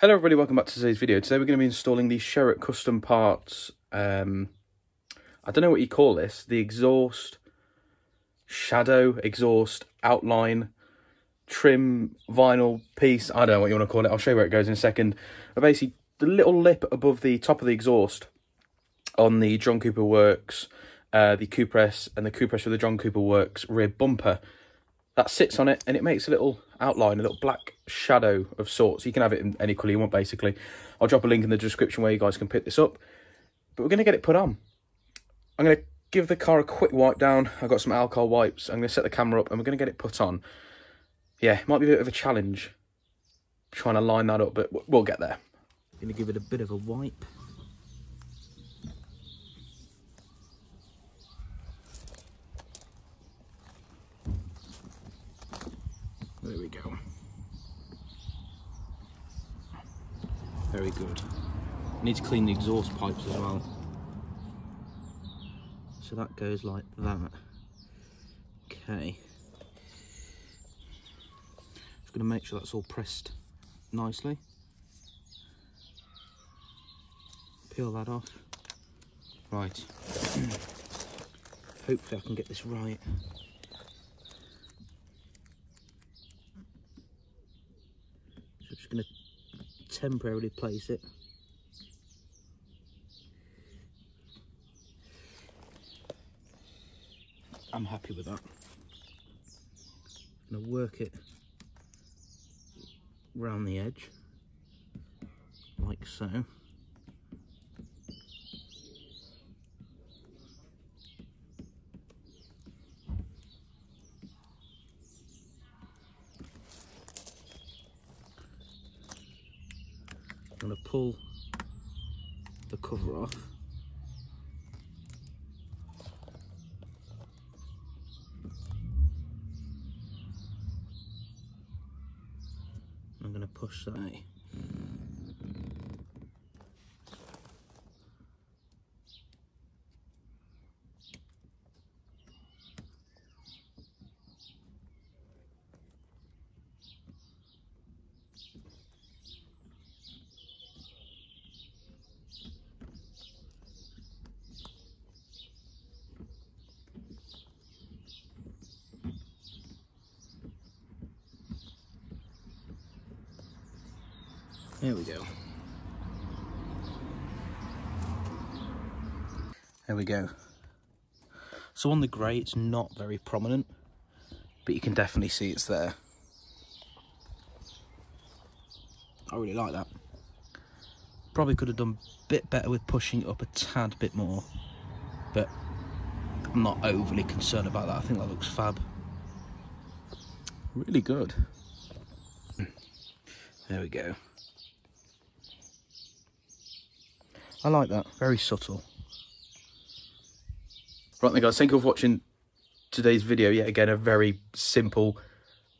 Hello everybody, welcome back to today's video. Today we're going to be installing the Sherratt Custom Parts, um, I don't know what you call this, the exhaust, shadow, exhaust, outline, trim, vinyl piece, I don't know what you want to call it, I'll show you where it goes in a second. But basically, the little lip above the top of the exhaust on the John Cooper Works, uh, the Cooper S and the Cooper S with the John Cooper Works rear bumper, that sits on it and it makes a little outline, a little black shadow of sorts. You can have it in any colour you want, basically. I'll drop a link in the description where you guys can pick this up. But we're going to get it put on. I'm going to give the car a quick wipe down. I've got some alcohol wipes. I'm going to set the camera up and we're going to get it put on. Yeah, it might be a bit of a challenge trying to line that up, but we'll get there. Going to give it a bit of a wipe. There we go. Very good. need to clean the exhaust pipes as well. So that goes like that. Okay. Just going to make sure that's all pressed nicely. Peel that off. Right. Hopefully I can get this right. So I'm just to temporarily place it. I'm happy with that. I'm going to work it around the edge, like so. I'm going to pull the cover off. I'm going to push that. There we go. There we go. So on the grey, it's not very prominent, but you can definitely see it's there. I really like that. Probably could have done a bit better with pushing it up a tad bit more, but I'm not overly concerned about that. I think that looks fab. Really good. Hmm. There we go. I like that. Very subtle. Right then guys, thank you for watching today's video. Yet again, a very simple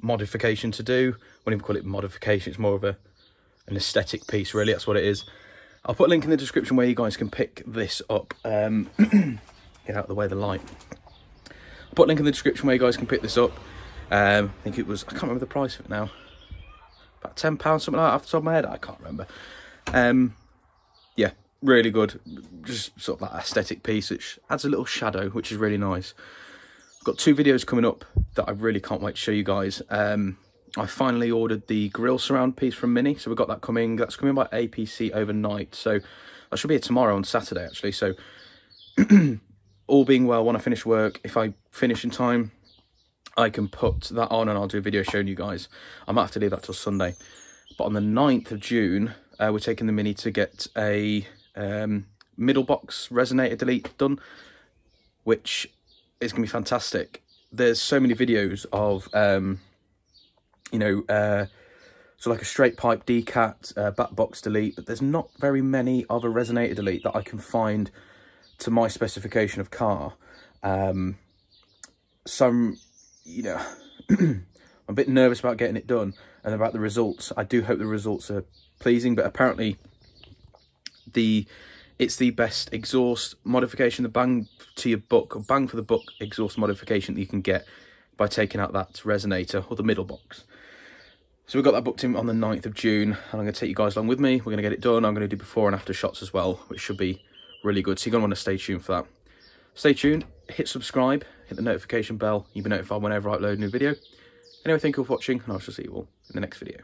modification to do. I won't even call it modification. It's more of a an aesthetic piece, really. That's what it is. I'll put a link in the description where you guys can pick this up. Um, get out of the way of the light. I'll put a link in the description where you guys can pick this up. Um, I think it was, I can't remember the price of it now. About £10, something like that off the top of my head. I can't remember. Um, yeah, really good. Just sort of that aesthetic piece, which adds a little shadow, which is really nice. I've got two videos coming up that I really can't wait to show you guys. Um, I finally ordered the grill surround piece from Mini, so we've got that coming. That's coming by APC overnight, so I should be here tomorrow on Saturday, actually. So, all being well, when I finish work, if I finish in time, I can put that on and I'll do a video showing you guys. I might have to leave that till Sunday. But on the 9th of June, uh, we're taking the Mini to get a um, middle box resonator delete done, which is going to be fantastic. There's so many videos of, um, you know, uh, so like a straight pipe decat, uh, back box delete, but there's not very many of a resonator delete that I can find to my specification of car. Um, some, you know, I'm a bit nervous about getting it done and about the results. I do hope the results are pleasing, but apparently the it's the best exhaust modification, the bang to your buck, or bang for the buck exhaust modification that you can get by taking out that resonator or the middle box. So we've got that booked in on the 9th of June, and I'm going to take you guys along with me. We're going to get it done. I'm going to do before and after shots as well, which should be really good. So you're going to want to stay tuned for that. Stay tuned, hit subscribe, hit the notification bell. You'll be notified whenever I upload a new video. Anyway, thank you for watching, and I shall see you all in the next video.